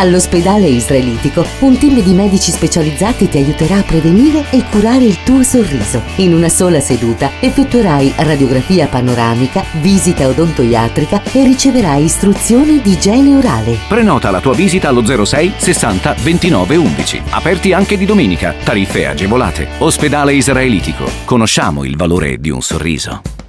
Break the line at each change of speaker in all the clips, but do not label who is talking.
All'ospedale israelitico un team di medici specializzati ti aiuterà a prevenire e curare il tuo sorriso. In una sola seduta effettuerai radiografia panoramica, visita odontoiatrica e riceverai istruzioni di igiene orale.
Prenota la tua visita allo 06 60 29 11. Aperti anche di domenica. Tariffe agevolate. Ospedale israelitico. Conosciamo il valore di un sorriso.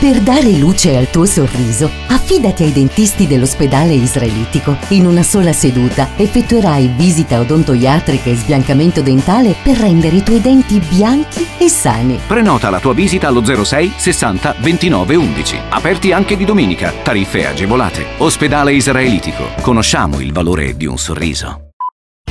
Per dare luce al tuo sorriso, affidati ai dentisti dell'ospedale israelitico. In una sola seduta effettuerai visita odontoiatrica e sbiancamento dentale per rendere i tuoi denti bianchi e sani.
Prenota la tua visita allo 06 60 29 11. Aperti anche di domenica. Tariffe agevolate. Ospedale israelitico. Conosciamo il valore di un sorriso.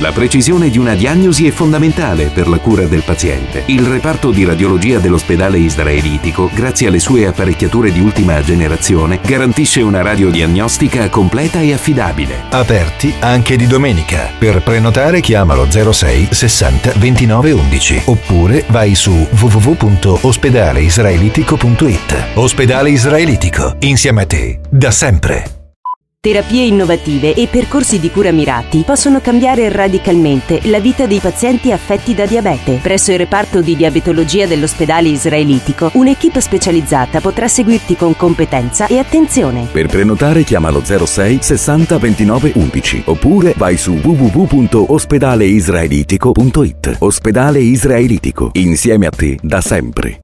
La precisione di una diagnosi è fondamentale per la cura del paziente. Il reparto di radiologia dell'ospedale israelitico, grazie alle sue apparecchiature di ultima generazione, garantisce una radiodiagnostica completa e affidabile.
Aperti anche di domenica. Per prenotare chiamalo 06 60 29 11 oppure vai su www.ospedaleisraelitico.it. Ospedale Israelitico, insieme a te, da sempre.
Terapie innovative e percorsi di cura mirati possono cambiare radicalmente la vita dei pazienti affetti da diabete. Presso il reparto di diabetologia dell'ospedale israelitico, un'equipe specializzata potrà seguirti con competenza e attenzione.
Per prenotare chiama lo 06 60 29 11 oppure vai su www.ospedaleisraelitico.it. Ospedale Israelitico, insieme a te da sempre.